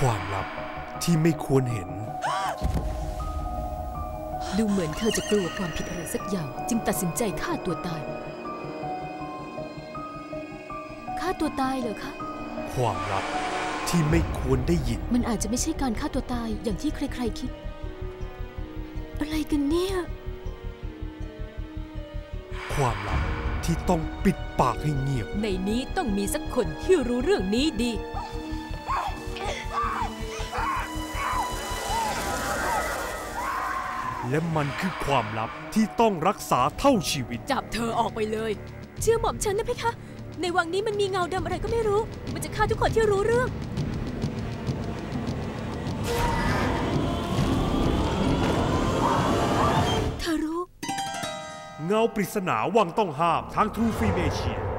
ความลับที่ไม่ควรเห็น ดูเหมือนเธอจะกลัวความผิดอะไรสักอย่าง จึงตัดสินใจฆ่าตัวตายฆ่าตัวตายเหรอคะความลับที่ไม่ควรได้ยิน มันอาจจะไม่ใช่การฆ่าตัวตายอย่างที่ใคร ๆ คิด อะไรกันเนี่ย ความลับที่ต้องปิดปากให้เงียบ ในนี้ต้องมีสักคนที่รู้เรื่องนี้ดี และมันคือความลับที่ต้องรักษาเท่าชีวิต จับเธอออกไปเลย เชื่อหม่อมฉันนะเพคะ ในวังนี้มันมีเงาดำอะไรก็ไม่รู้ มันจะฆ่าทุกคนที่รู้เรื่อง เธอรู้ เงาปริศนาวังต้องห้ามทางทรูฟิล์มเอเชีย